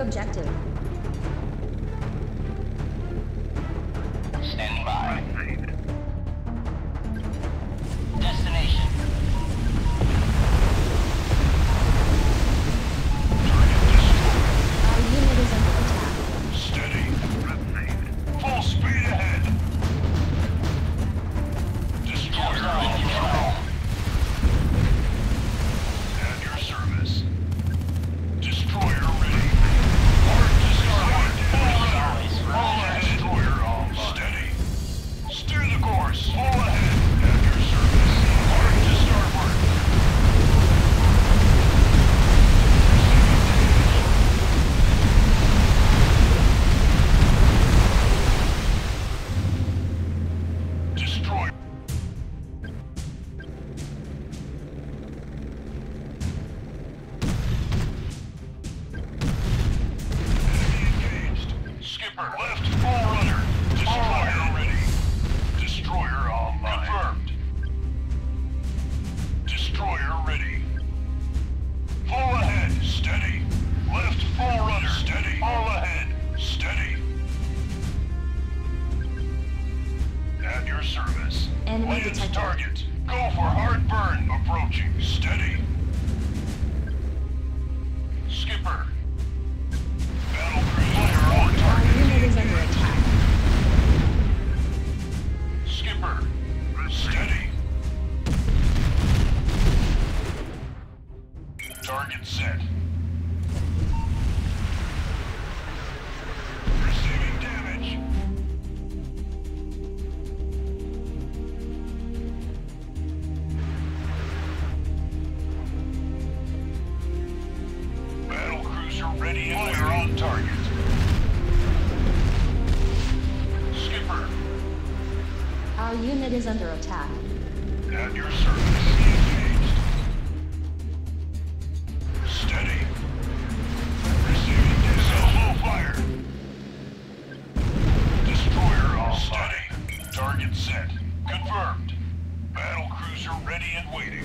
objective. is under attack. At your service. Steady. Receiving missile fire. Destroyer all steady. Target set. Confirmed. Battle cruiser ready and waiting.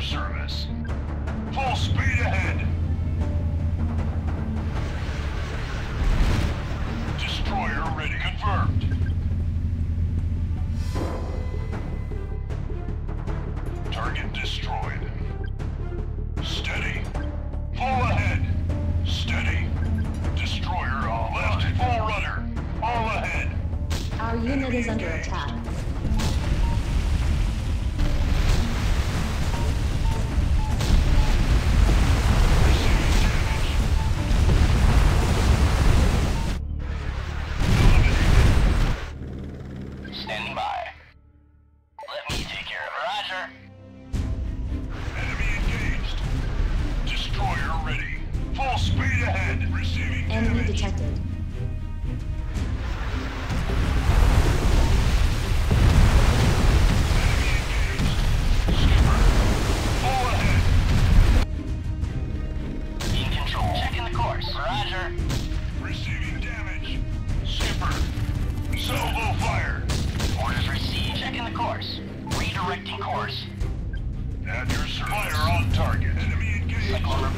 fire service. Full speed ahead! Destroyer ready confirmed. Target destroyed. Steady. Full ahead. Steady. Destroyer all left full rudder. All ahead. Our unit Enemy is under attack.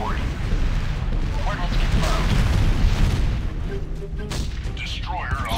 Warning. Portals confirmed. Destroyer